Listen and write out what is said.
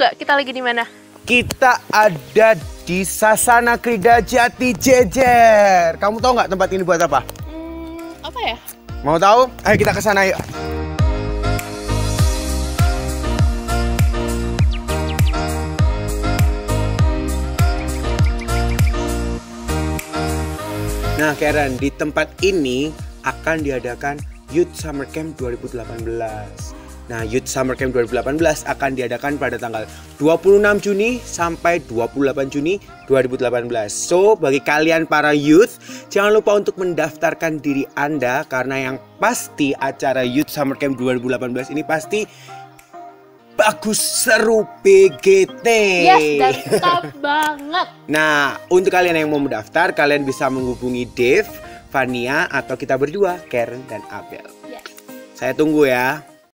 nggak kita lagi di mana? Kita ada di Sasana Krida Jati Jejer. Kamu tahu nggak tempat ini buat apa? Hmm, apa ya? Mau tahu? Ayo kita ke sana yuk. Nah, Karen, di tempat ini akan diadakan Youth Summer Camp 2018. Nah, Youth Summer Camp 2018 akan diadakan pada tanggal 26 Juni sampai 28 Juni 2018. So, bagi kalian para youth, jangan lupa untuk mendaftarkan diri Anda karena yang pasti acara Youth Summer Camp 2018 ini pasti bagus seru PGT. Yes, dan top banget. Nah, untuk kalian yang mau mendaftar, kalian bisa menghubungi Dave, Vania, atau kita berdua, Karen dan Abel. Yes. Saya tunggu ya.